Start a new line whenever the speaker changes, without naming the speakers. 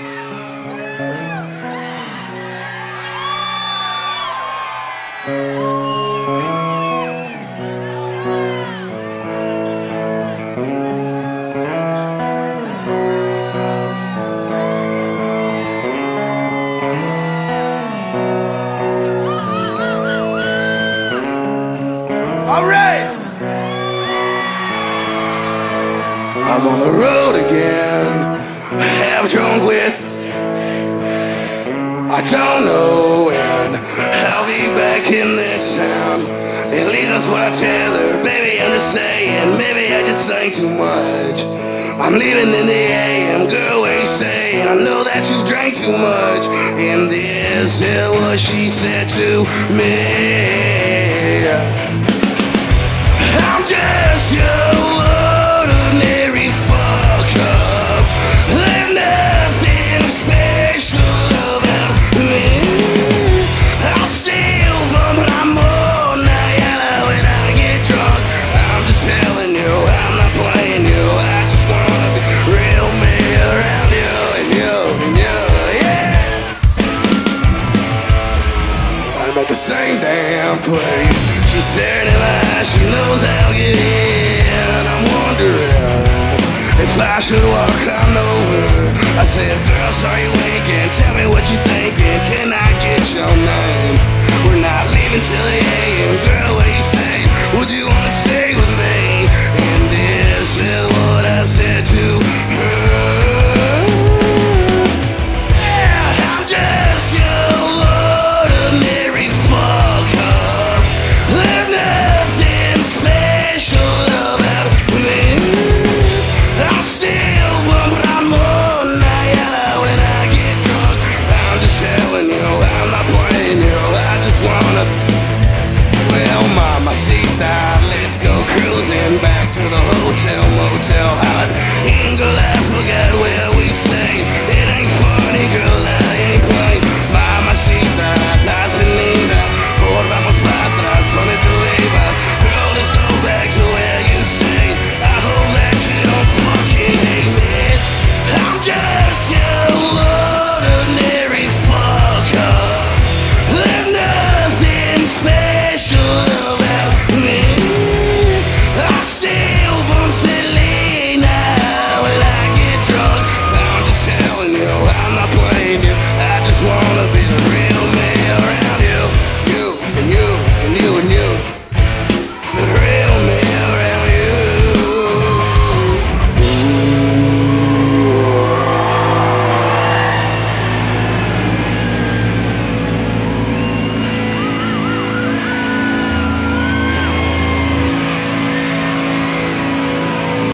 I'm on the road again, half drunk with. I don't know when I'll be back in this town. At least that's what I tell her. Baby, I'm just saying, maybe I just think too much. I'm leaving in the AM, girl, what you saying? I know that you've drank too much. And this is what she said to me. The same damn place. She said in my she knows I'll get in. I'm wondering if I should walk on over. I said, girl, sorry you waking. Tell me what you thinking. Can I get your name? We're not leaving till the AM. Girl, passion